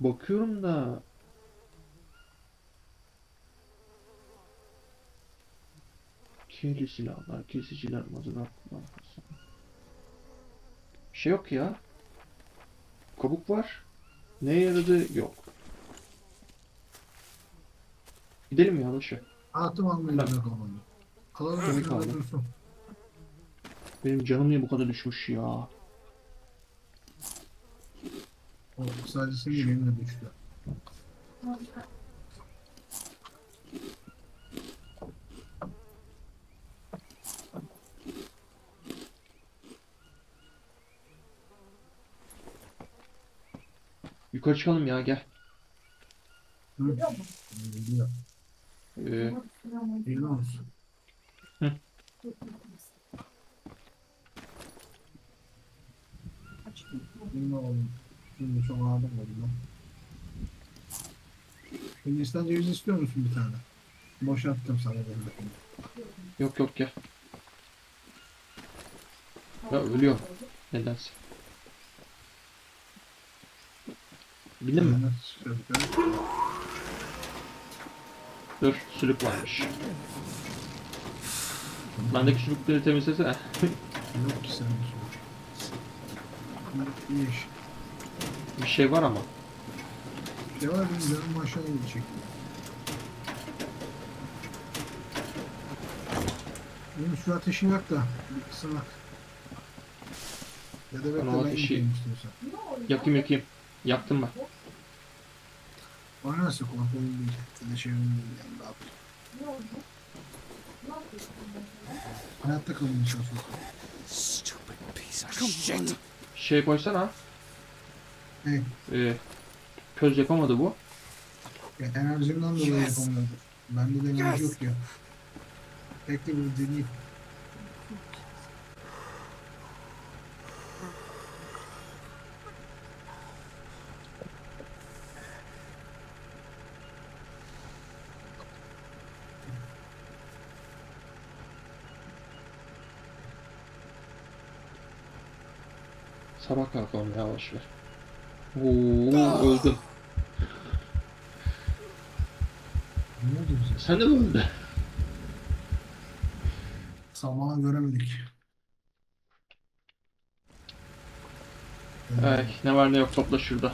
Bakıyorum da Kirli silahlar, kesiciler. Bir şey yok ya. Kabuk var. Neye yaradı? Yok. Gidelim ya boşver. Attım almayı. Alalım Tabii şurada kaldı. Benim canım niye bu kadar düşmüş ya? O sadece senin benim de düştü. Yukarı çıkalım ya gel. Hı? Geliyor. Ee, Geliyor musun? Hı. Oğlum. Şimdi çok ağırdım oldu. Hindistan cevizi istiyor musun bir tane? Boşalttım sana benim de. yok yok gel. Ya ölüyorum. Nedense. Bildin mi? Dur sülük varmış. Bendeki sülükleri temizlesene. Yok ki sen de sor. Bir şey var ama. Ya var benim canım aşağıya gidecek. Benim şu ateşi yak da bir ısınak. Ya da bekle Ben ateşi- istiyorsan. Yakayım yakayım. Yaktım ben. Bana nasıl kontrol değil. Ya da şey değil yani rahat. Hayatta of shit. Şey koysana. Hey, Ee, köz yapamadı bu. ya enerjimden dolayı Yes. yapamıyordur. Bende de enerji Yes. yok ya. Bekle bir deneyeyim. Sabah kalkalım ya boşver. Oo öldüm. Ne oldu bize? Sen de mi öldün? Sabahı göremedik. Ay, ne var ne yok topla şurada.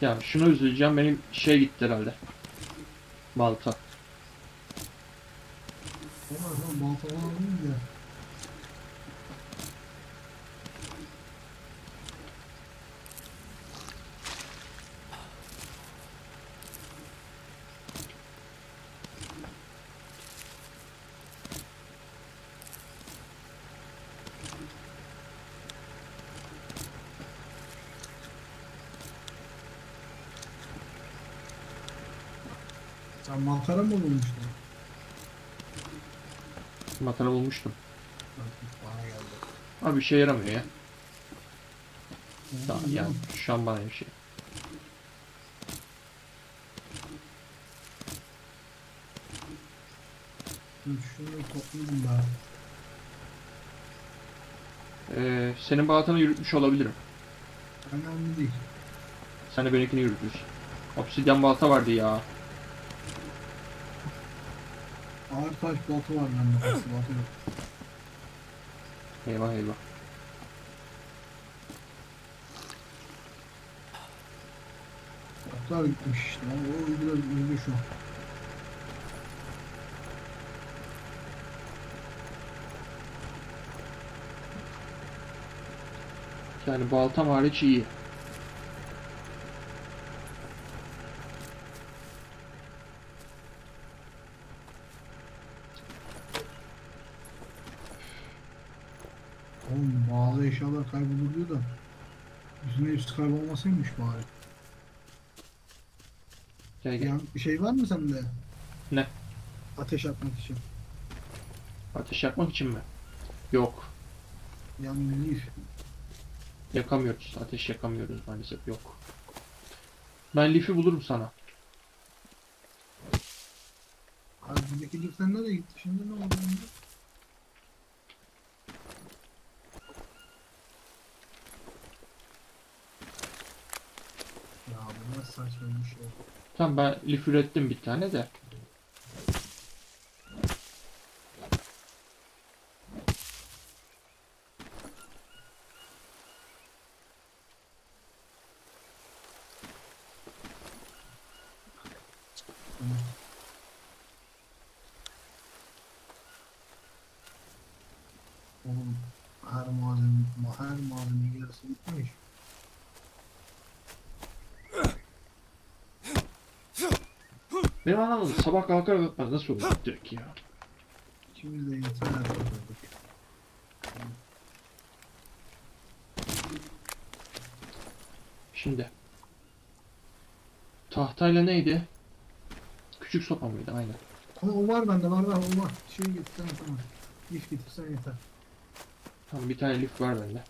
Ya şuna üzüleceğim benim şey gitti herhalde. Balta. Ama sen baltalar değil de. Sen mantara mı bulmuştun? Matara bulmuştum. Abi bir şey yaramıyor ya. Tamam Yani. şu an bana bir şey. Şunu topladım ben. Ee, senin baltanı yürütmüş olabilirim. Önemli değil. Sen de benimkini yürütürsün. Obsidyen balta vardı ya. Ağır taş balta var bende. Balta yok. Eyvah eyvah. Baltalar gitmiş işte. O uydular uydu şu an. Yani baltam hariç iyi. Oğlum bazı eşyalar kaybolur diyor da. Bizim hepsi kaybolmasaymış bari. Gel gel. Yani bir şey var mı sende? Ne? Ateş atmak için. Ateş yakmak için mi? Yok. Yani lif. Yakamıyoruz. Ateş yakamıyoruz maalesef. Yok. Ben lifi bulurum sana. Abi buradaki lifler nereye gitti? Şimdi ne oldu? Saçma bir şey. Tamam ben lif ürettim bir tane de. Oğlum her malzeme, her malzeme yarısı bitmiş. Benim anlamadım sabah kalkar kalkmaz nasıl olur direkt ya. Şimdi de artık. Şimdi. Tahtayla neydi? Küçük sopa mıydı? Aynen. Ama o var bende var var o var. Şey getirsen tamam. Lif getirsen yeter. Tamam bir tane lif var bende.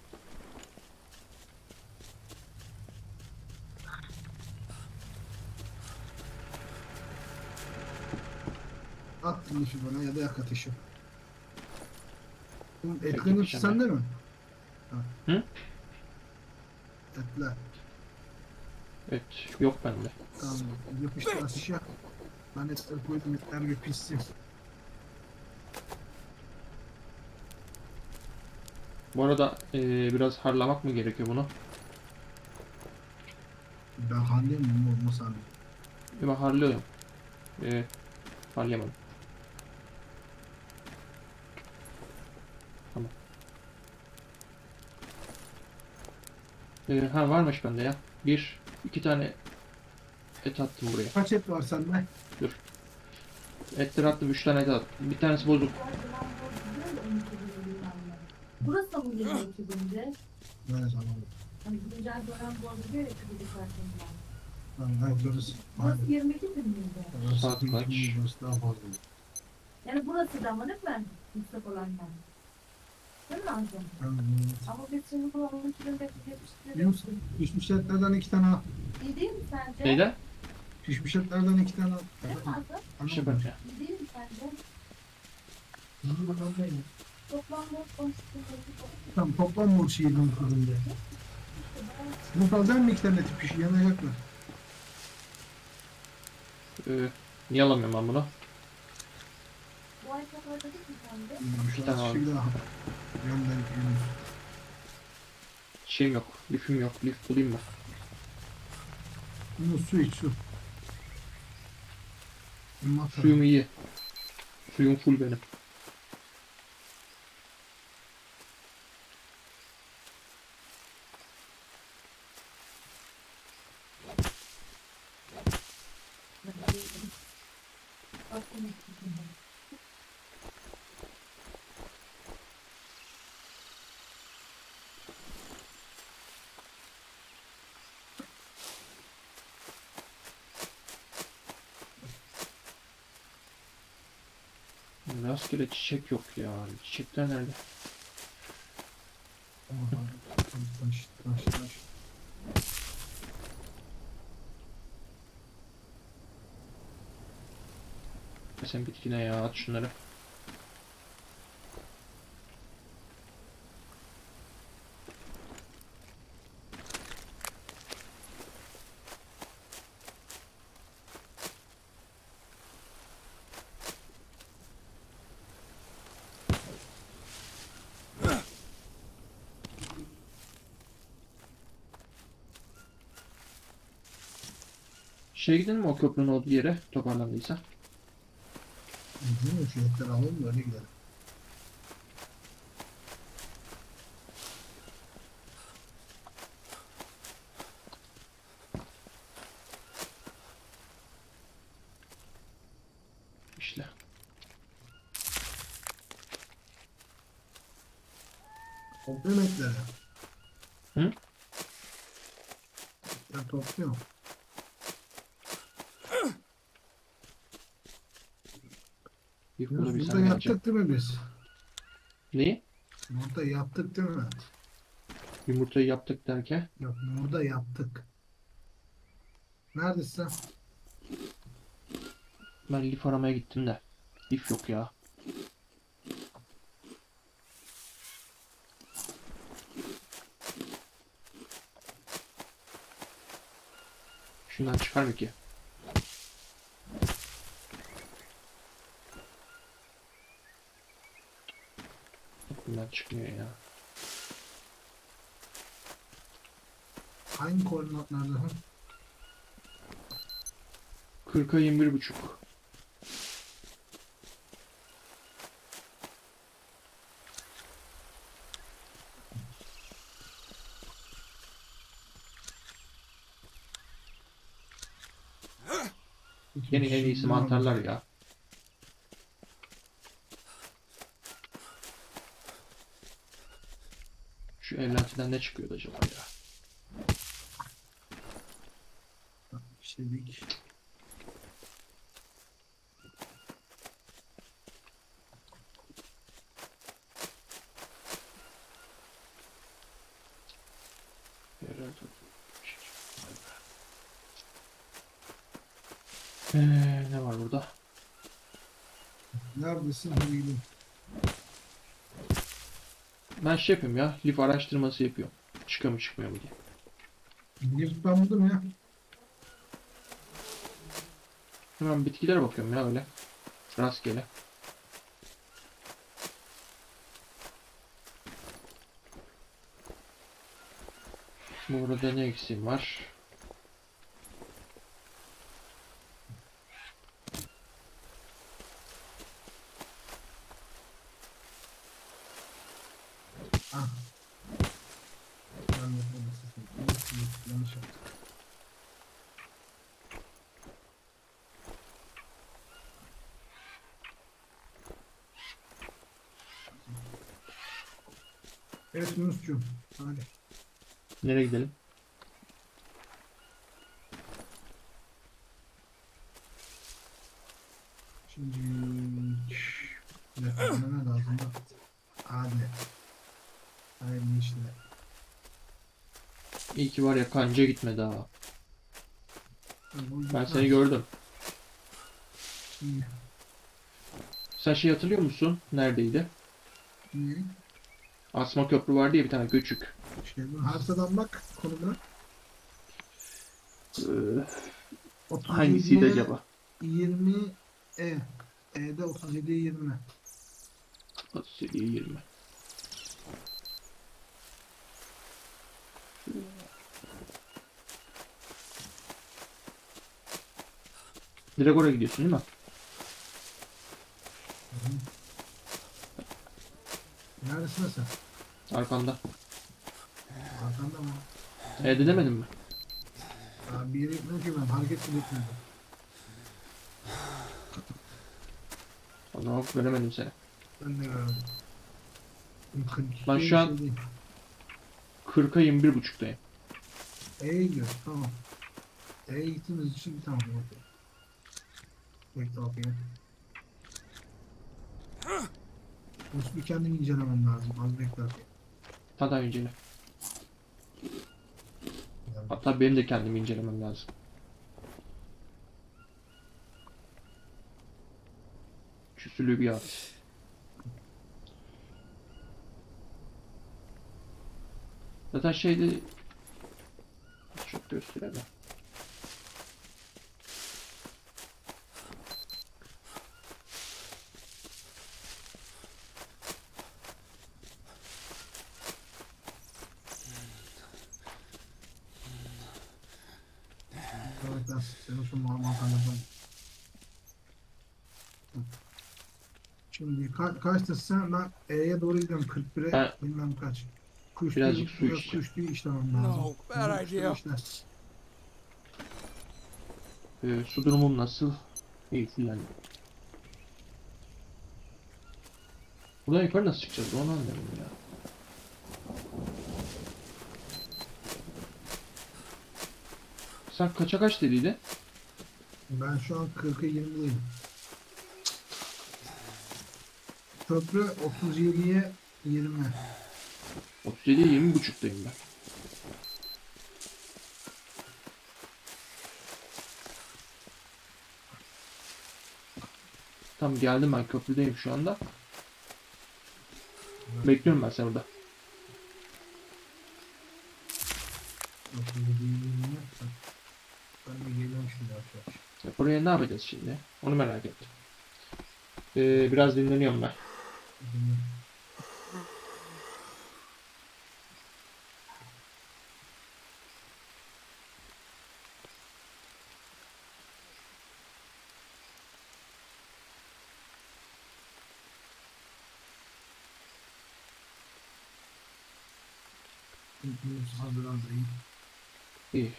Lifi bana ya da yak ateşi. Pişemem. sende mi? Ha. Hı? Etler. Evet yok bende. Tamam. Yapıştır ateşi yak. Ben etleri koydum etler bir. Bu arada eee, biraz harlamak mı gerekiyor bunu? Ben mi olmasa hani. Ben harlıyorum. Eee harlayamadım. Eee, ha varmış bende ya. Bir, iki tane et attım buraya. Kaç et var sende? Etleri attım, üç tane et attım. Bir tanesi bozuk. Burası mı geliyor ekibinde? Ne zaman? Hani güncel dönem borcu diyor ya kredi kartından. Ben hayırlısı. Burası 22 bin miydi? Saat kaç? Burası daha fazla. Yani burası da ama değil mi? Yüksek olanlar. Değil mi? Ben Ama biz şimdi bu 12 bin bekleyip Yunus, pişmiş etlerden iki tane al. İyi değil mi sence? Neyden? Pişmiş etlerden iki tane al. Değil mi? Bir şey bakacağım. İyi değil mi sence? Toplam borç konusunda Tamam toplam borç yedi kadında. Bu kalacak mı iki tane eti piş yanacaklar. Eee, niye alamıyorum ben bunu? bu ay kadar dedik mi sence? Şu tane an şey. Gönderip Yunus. Şeyim yok, lifim yok. Lif bulayım mı? Yunus su iç su. Suyum iyi. Suyum full benim. Rastgele çiçek yok ya. Çiçekler nerede? Taş taş taş. Sen bitkine ya at şunları. Şey gidelim mi o köprünün olduğu yere toparlandıysa? Mi? Şu alalım da öyle gidelim. İşte. Topluyorum etleri. Hı? Ben topluyorum. Bir Yunus burada yaptık değil mi biz? Neyi? Burada yaptık değil mi? Yumurtayı yaptık derken. Yok burada yaptık. Neredesin? Ben lif aramaya gittim de. Lif yok ya. Şu Şundan çıkar mı ki? Bundan çıkmıyor ya. Hangi koordinatlarda? Ha? 40'a 21 buçuk. Yeni en iyisi mantarlar ya. Şu evlentiden ne çıkıyordu acaba ya? Çelik. Ee, ne var burada? Neredesin? Hadi gidelim. Ben şey yapıyorum ya, lif araştırması yapıyorum. Çıkıyor mu çıkmıyor mu diye. Lift ben buldum ya. Hemen bitkilere bakıyorum ya öyle. Rastgele. Burada ne eksiğim var? Evet Yunus'cum. Hadi. Nereye gidelim? Şimdi bir dakika, bana ne lazım da? Hadi. Hayırlı işler. İyi ki var ya kanca gitmedi ha. Bu Ben seni gördüm. Sen şey hatırlıyor musun? Neredeydi? ne? Asma Köprü vardı ya bir tane küçük. Şey, haritadan bak konumuna. Ee, 37'ye hangisiydi acaba? 20 E. E'de 37'ye 20. 37 20. Direkt oraya gidiyorsun değil mi? Neredesin sen? Arkanda. Arkanda mı? Evde demedin mi? Abi bir yere gitmiyorum ki ben. Hareket bile etmiyorum. O zaman göremedim seni. Ben de gördüm. Ben şu an- 40'a 21 buçuktayım. E'ye gidiyor. Tamam. E'ye gittiğimiz için tamam. Okey. Bekle bakayım. Bir kendimi incelemem lazım. Az bekle bakayım. Hatta incele. Hatta benim de kendimi incelemem lazım. Şu sülüğü bir at. Zaten şeyde çok gösteremem. Evet, ben senin şu mal mantarlardan. Şimdi ka kaçtasın sen? Ben E'ye doğru gidiyorum. 41'e Ben- bilmem kaç. Kuş Birazcık değil, su biraz içeceğim. Kuş değil işlemem lazım. No, bad idea. işler. Ee, su durumum nasıl? İyi fullendim. Buradan yukarı nasıl çıkacağız? Onu anlamıyorum ya. Sen kaça kaç dediydi? Ben şu an 40'a 20'deyim. Köprü 37'ye 20. 37'ye 20 buçuktayım ben. Tamam geldim ben köprüdeyim şu anda. Bekliyorum ben seni burada. Oraya ne yapacağız şimdi? Onu merak ettim. Ee, biraz dinleniyorum ben. Hepimiz hazırlandı. iyi. İyi.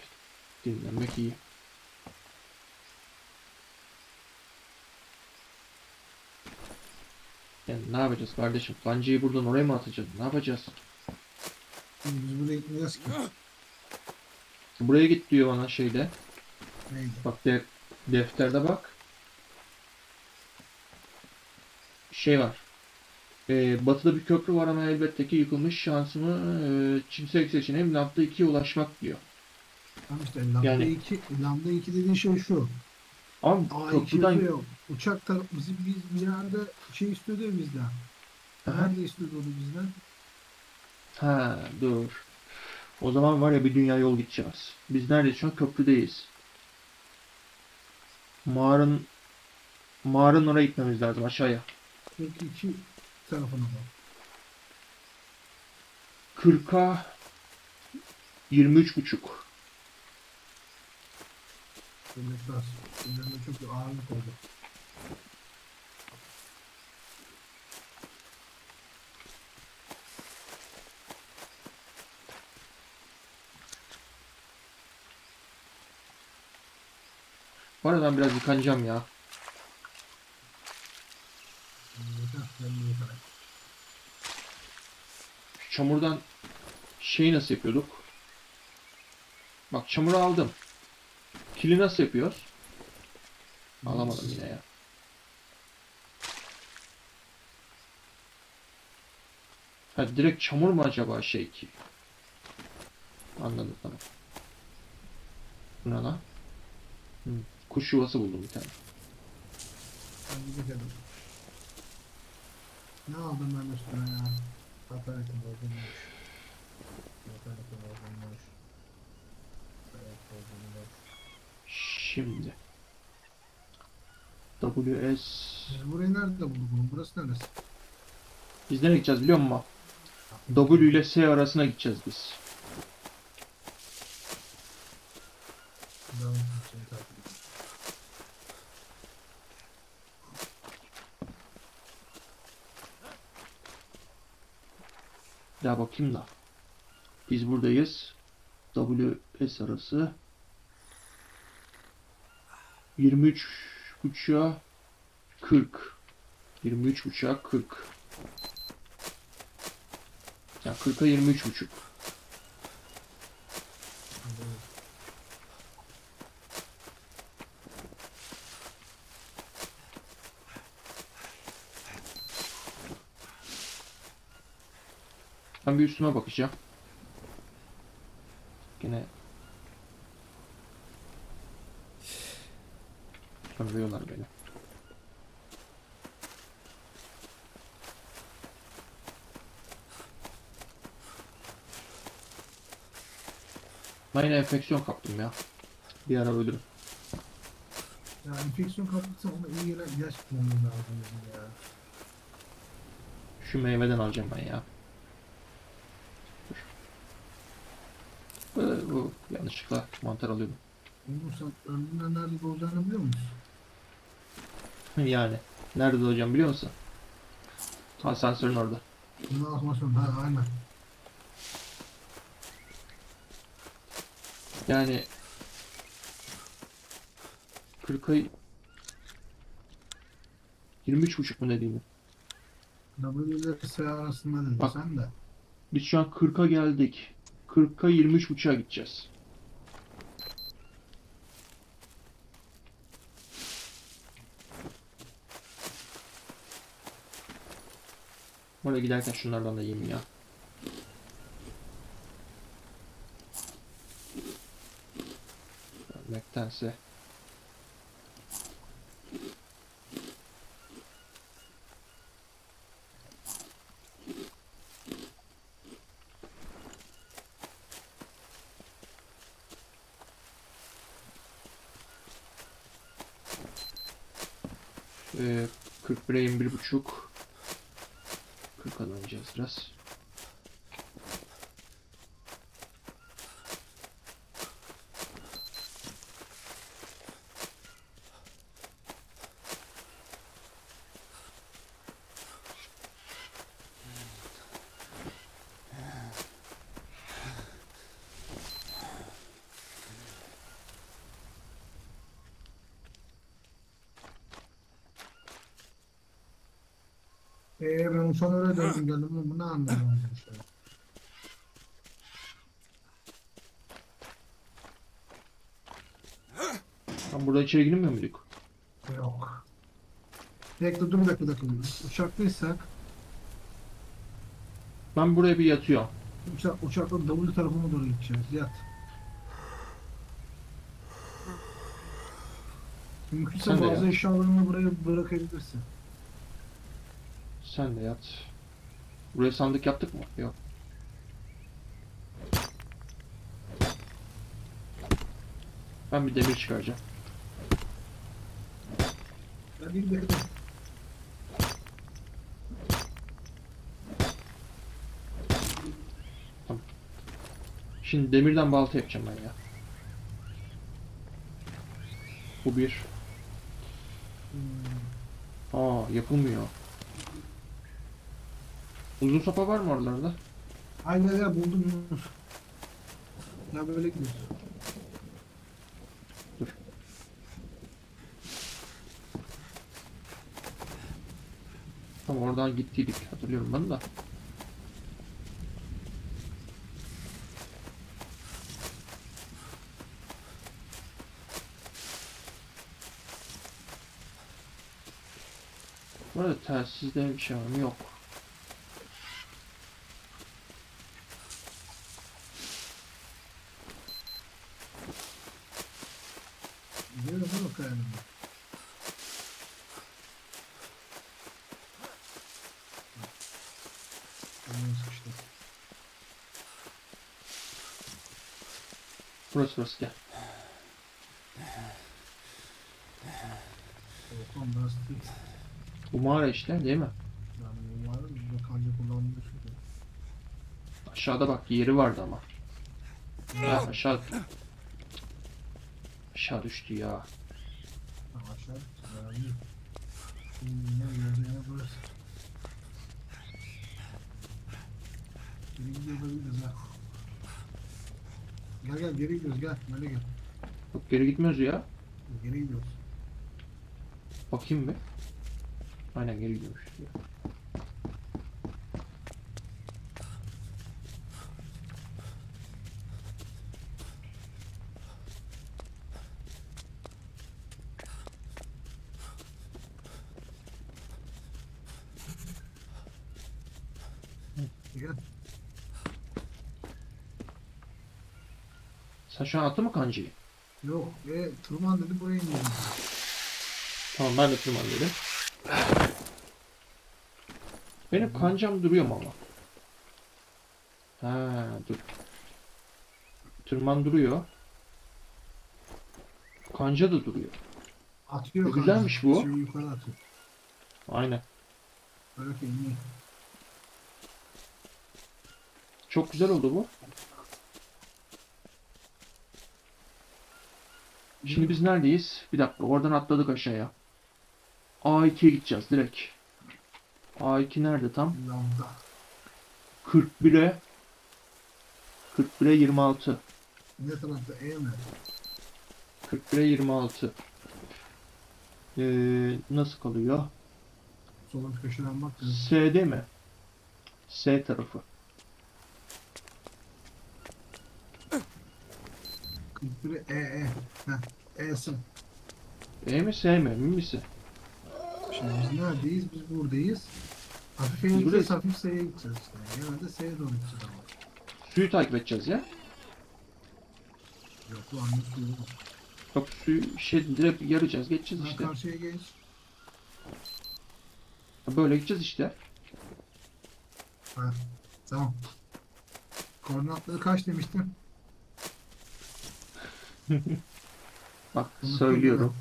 Dinlenmek iyi. Yani ne yapacağız kardeşim? Kancayı buradan oraya mı atacağız? Ne yapacağız? Biz buraya gitmeyeceğiz ki. Buraya git diyor bana şeyde. Neydi? Bak de- defterde bak. Şey var. Ee, batıda bir köprü var ama elbette ki yıkılmış şansımı e, çimsek seçeneğim Lambda 2'ye ulaşmak diyor. Tamam işte lambda Yani- 2, lambda 2 dediğin şey şu. Ama A2 köprüden. Uçak tar bizim biz bir yerde şey istiyordu ya bizden. Nerede istiyordu onu bizden? Ha dur. O zaman var ya bir dünya yol gideceğiz. Biz neredeyiz şu an? Köprüdeyiz. Mağaranın mağaranın oraya gitmemiz lazım aşağıya. 42 tarafına bak. 40'a 23 buçuk. Demek biraz. Üzerinde çok ağırlık oldu. Bu ben biraz yıkanacağım ya. Şu çamurdan şeyi nasıl yapıyorduk? Bak çamuru aldım. Kili nasıl yapıyoruz? Alamadım yine ya. Ha direkt çamur mu acaba şey ki? Anladım tamam. Bu ne lan? Hı, kuş yuvası buldum bir tane. Ben gidelim. Ne aldım ben üstüne ya? Pataletim bozulmuş. Pataletim bozulmuş. Evet bozulmuş. Şimdi. WS Biz burayı nerede bulduk bunu? Burası neresi? Biz nereye gideceğiz biliyor musun? W ile S arasına gideceğiz biz. Devam Ya bakayım da. Biz buradayız. W S arası 23 buçuğa 40 23 buçuğa 40 Ya 40'a 23 buçuk. Ben bir üstüme bakacağım. Gene Arıyorlar beni. Ben yine enfeksiyon kaptım ya. Bir ara ölürüm. Ya enfeksiyon kaplıksa ona iyi gelen ilaç bulmamız lazım ya. Şu meyveden alacağım ben ya. Dur. Bu, bu yanlışlıkla mantar alıyordum. Oğlum sen nerede doğacağını biliyor musun? yani. Nerede olacağım biliyor musun? Asansörün orada. Bundan asansör, ha aynen. Yani 40 ay 23 buçuk mu dediğimi? W ile S arasında dedin Bak. sen de. Biz şu an 40'a geldik. 40'a 23 buçuğa gideceğiz. Oraya giderken şunlardan da yiyeyim ya. Ölmektense. Ee, 41'e 21 buçuk. 40 alınacağız biraz. Ee ben sonra öyle döndüm geldim ama bu ne şey? Tam burada içeri girmiyor muyduk? Yok. Bekle dur bir dakika dakika. Uçaktaysak Ben buraya bir yatıyorum. uçak, uçakla W tarafına doğru gideceğiz. Yat. Mümkünse Sen de bazı yat. eşyalarını buraya bırakabilirsin. Sen de yat. Buraya sandık yaptık mı? Yok. Ben bir demir çıkaracağım. Ben bir dakika. Şimdi demirden balta yapacağım ben ya. Bu bir. Hmm. Aa yapılmıyor. Uzun sopa var mı oralarda? Aynen ya buldum. Ya böyle gidiyoruz. Tamam oradan gittiydik hatırlıyorum ben de. Bu arada telsizde bir şey var mı? Yok. Gidiyoruz ama kayanın. Aynen sıkıştı. Burası burası gel. Tamam burası değil. Bu mağara işte değil mi? Yani var mı? Burada kanca kullanılmış mı? Aşağıda bak yeri vardı ama. Ha, aşağı. Aşağı düştü ya. Tamam aşağı. Bayağı iyi. Şimdi ne göreceğine burası. Geri gidiyor olabiliriz ha. Gel gel geri gidiyoruz gel. Böyle gel. Yok geri gitmiyoruz ya. Geri gidiyoruz. Bakayım bir. Aynen geri gidiyormuş. Gel. Sen şu an attın mı kancayı? Yok. E, tırman dedi buraya iniyorum. Tamam ben de tırman dedim. Benim kancam duruyor mu ama? Ha dur. Tırman duruyor. Kanca da duruyor. Atıyor E, güzelmiş kanka. bu. Şeyi yukarı atıyor. Aynen. İniyor. Çok güzel oldu bu. Şimdi biz neredeyiz? Bir dakika oradan atladık aşağıya. A2'ye gideceğiz direkt. A2 nerede tam? Lambda. 41'e 41'e 26. Ne tarafta? E mi? 41'e 26. Ee, nasıl kalıyor? Sola köşeden bak. S'de mi? S tarafı. 41'e E E. Heh. E'si. E mi S mi? Emin misin? Şimdi biz neredeyiz? Biz buradayız. Hafif E'ye gideceğiz, hafif S'ye gideceğiz işte. Genelde S'ye doğru gideceğiz ama. Suyu takip edeceğiz ya. Yok lan ne suyu bu? Yok suyu şey direkt yarayacağız geçeceğiz Ha, işte. karşıya geç. Böyle gideceğiz işte. Ha. Tamam. Koordinatları kaç demiştim? Bak söylüyorum.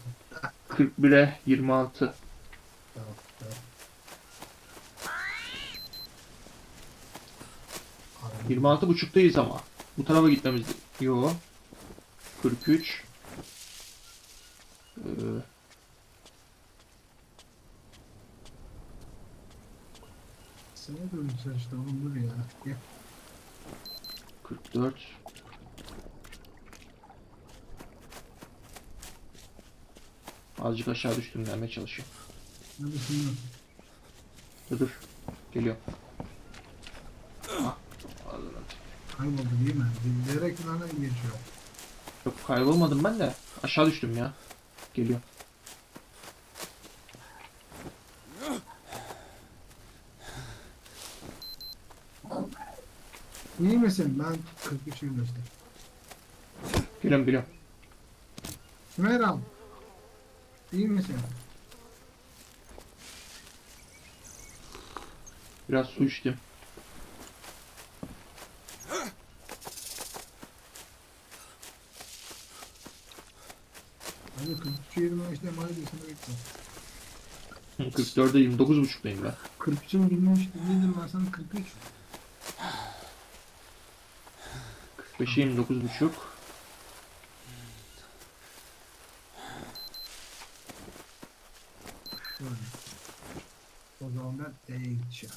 41'e 26. Tamam. Tamam. Araba- 26.5'tayız ama. Bu tarafa gitmemiz... Yo. 43. Ee, Sana dönüşler işte oğlum dur ya. Gel. 44. Azıcık aşağı düştüm gelmeye lan? Dur dur. Geliyor. Kayboldu değil mi? Bilerek nereden geçiyor? Yok kaybolmadım ben de. Aşağı düştüm ya. Geliyor. İyi misin? Ben 43 25'te. Geliyorum geliyorum. Sümer İyi misin? Biraz su içtim. Hadi 43 25'te Mali'desini bekle. 44'e 29.5'tayım ben. 43 25 dedim ben sana 43. 45'e 29.5. Şöyle. O zaman ben E'ye gideceğim.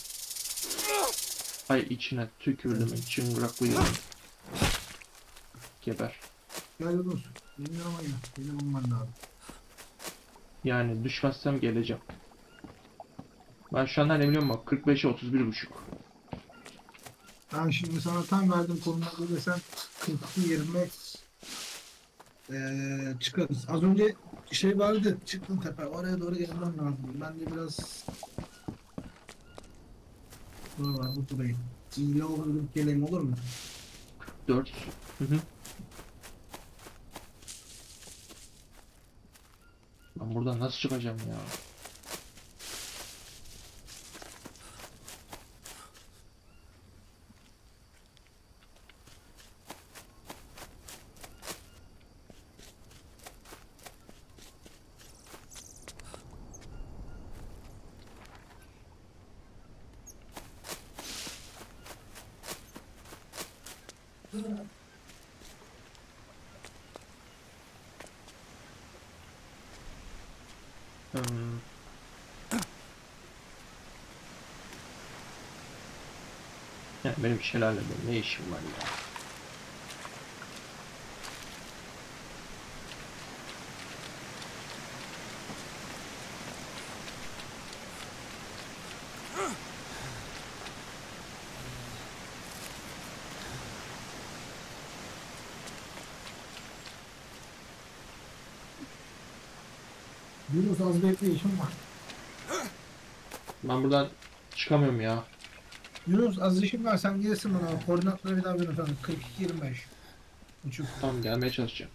Ay içine tükürdüm. Çıngıraklı yedim. Geber. Gel Yunus. Benim yanıma gel. Beni bulman lazım. Yani düşmezsem geleceğim. Ben şu anda ne biliyorum bak 45'e 31.5. Ben şimdi sana tam verdim konularda desem 42 20 eee çıkarız. Az önce şey vardı çıktın tepe oraya doğru gelmem lazım. Ben de biraz Dur var bu burayı. İyi olur geleyim olur mu? 4. Hı hı. Ben buradan nasıl çıkacağım ya? Hmm. Benim şelalede ne işim var ya? Bekle işim var. Ben buradan çıkamıyorum ya. Yunus az işim var sen gelirsin bana. Koordinatları bir daha verin efendim. 42 25. Uçuk. Tamam gelmeye çalışacağım.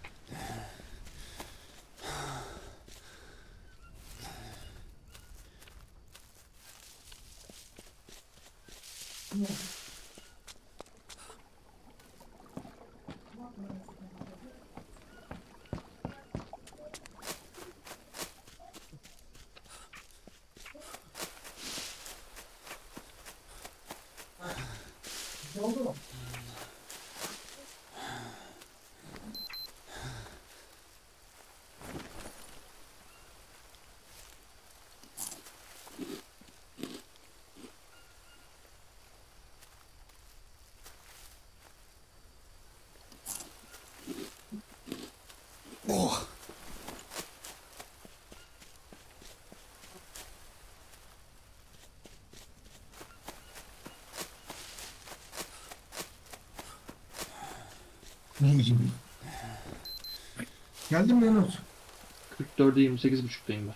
Oldu mu? Oh. Geldin mi Yunus? 44'e 28.5'tayım ben.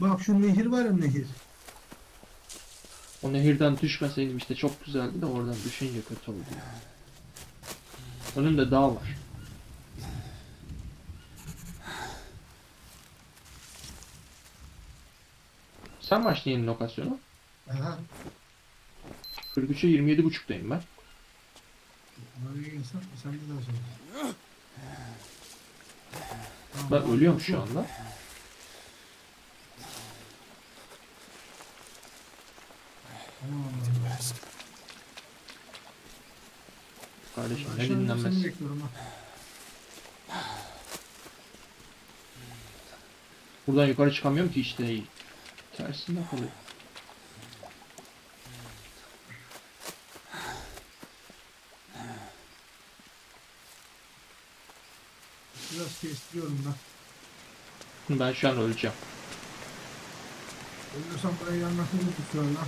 Bak şu nehir var ya nehir. O nehirden düşmeseydim işte çok güzeldi de oradan düşünce kötü oldu ya. Önünde dağ var. Sen yeni lokasyonu? Aha. 43'e 27.5'tayım ben. Sen de daha sonra. Ölüyorum şu anda. Kardeşim ne dinlenmez. Buradan yukarı çıkamıyorum ki işte. Tersinde kalıyor. Ben. Şu an öleceğim. Ölürsem buraya gelmesini tutuyorum lan.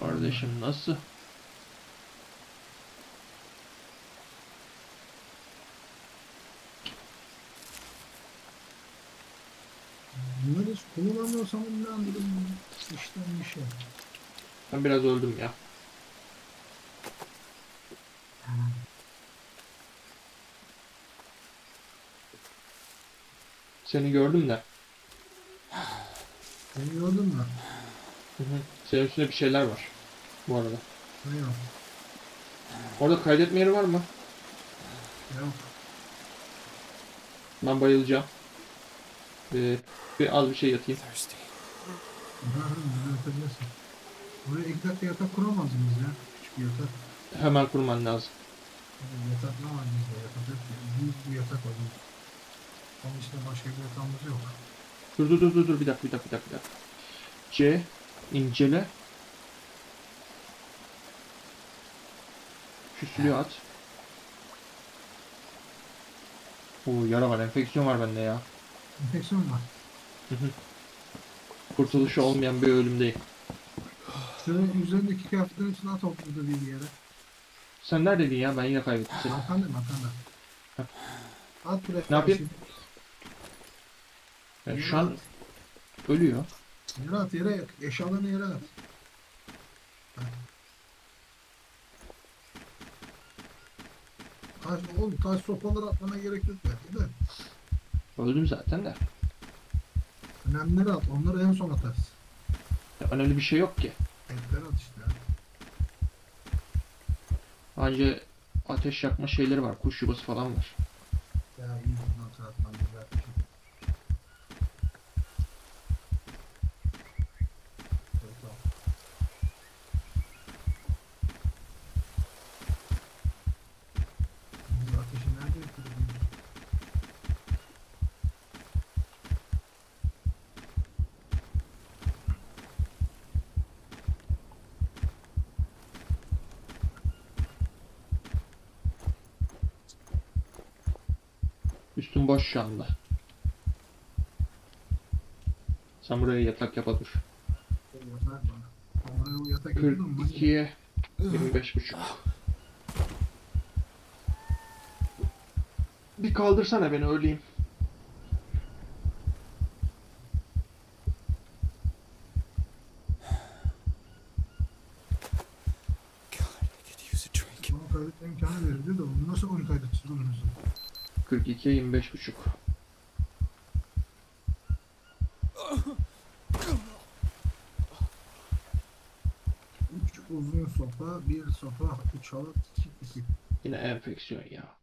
Kardeşim nasıl? Ne anladım? İşten bir şey. Ben biraz öldüm ya. Seni gördüm de. Beni gördün mü? Hı hı. Senin üstünde bir şeyler var. Bu arada. Ne yok. Orada kaydetme yeri var mı? Yok. Ben bayılacağım. Ee, bir az bir şey yatayım. Yatabilirsin. Buraya iki dakika yatak kuramaz mıyız ya? Küçük bir yatak. Hemen kurman lazım. Yatak ne var bizde? Yatak yok ki. Büyük bir yatak var. Ama işte başka bir yatağımız yok. Dur dur dur dur dur bir dakika bir dakika bir dakika. C incele. Şu sülüğü at. Oo yara var, enfeksiyon var bende ya. Enfeksiyon var. Kurtuluşu olmayan bir ölümdeyim. Senin üzerindeki kıyafetlerin at ortada bir yere. Sen neredeydin ya? Ben yine kaybettim seni. Makanda makanda. At buraya. Ne yapayım? Yani şu an ölüyor. Yere at yere. Eşyalarını yere at. Taş, oğlum taş sopaları atmana gerek yok belki de. Öldüm zaten de. Önemlileri at. Onları en son atarsın. Ya önemli bir şey yok ki. Etleri at işte. Anca ateş yakma şeyleri var. Kuş yuvası falan var. Ya iyi bundan sonra atman güzel bir şey. Evet, tamam. Bu ateşi nerede yakaladın? Üstün boş şu anda. Sen buraya yatak yapa dur. Ver bana. Ben buraya o yatak yapıyordum. ben- 42'ye 25 buçuk. Bir kaldırsana beni öleyim. 42'ye 25 buçuk. Üç uzun sopa, bir sopa, üç halat, iki ipik. Yine enfeksiyon ya.